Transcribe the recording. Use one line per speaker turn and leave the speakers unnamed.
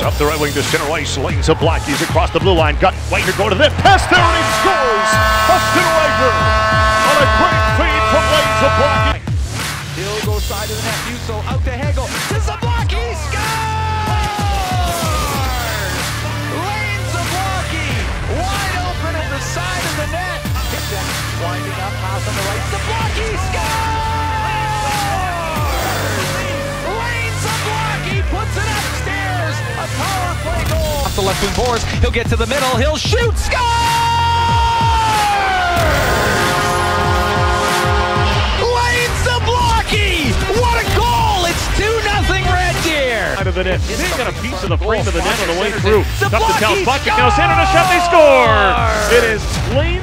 the right wing to center ice. lanes Lane Zablocki's across the blue line. Got Wagner go to the pass there and he scores! Austin Wagner on a great feed from Lane Zablocki.
Hill goes side to the net. Huso out to Hagel. To Zablocki. Scores! Lane Zablocki wide open at the side of the net. Winding up. Pass on the right. Zablocki scores! The left wing boards. He'll get to the middle. He'll shoot. Score! Lane Zablocki! What a goal! It's 2 nothing Red Deer!
Out of the net. They got a piece of the frame of the net on the way through. Up the bucket. Now center to shot. They score! It is Lane.